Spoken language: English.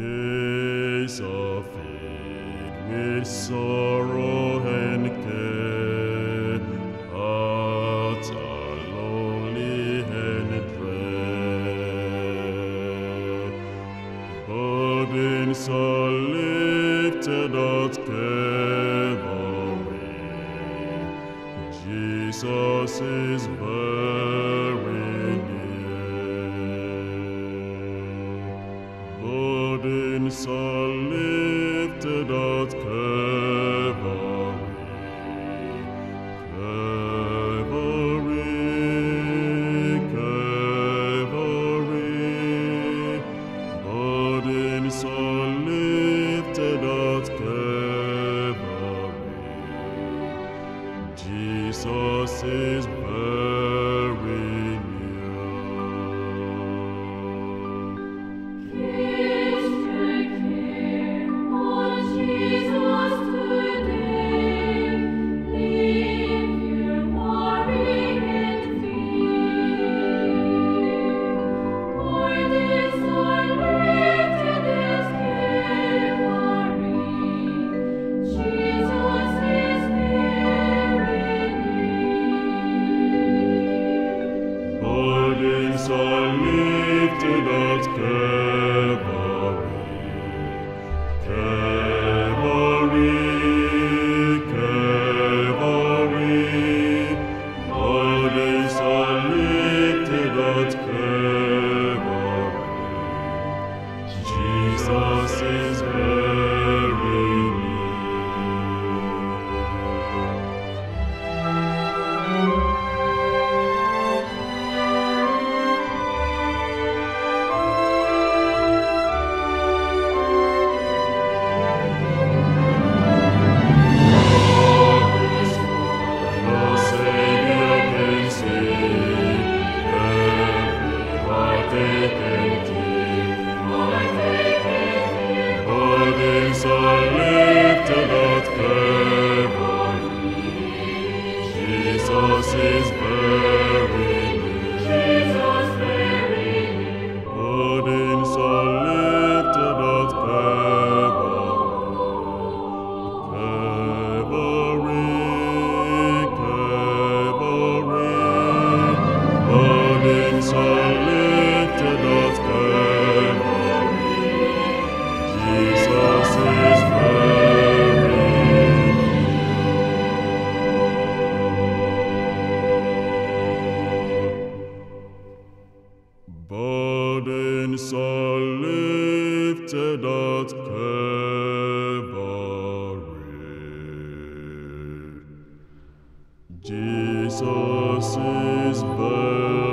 days are filled with sorrow and care. Hearts are lonely and prayer. Burdens are lifted out care away. Jesus is born. Lifted Calvary. Calvary, Calvary. Lifted Calvary. Jesus is very Burdens are at Calvary. Calvary, Calvary. At Calvary. Jesus is at Calvary. Jesus is born.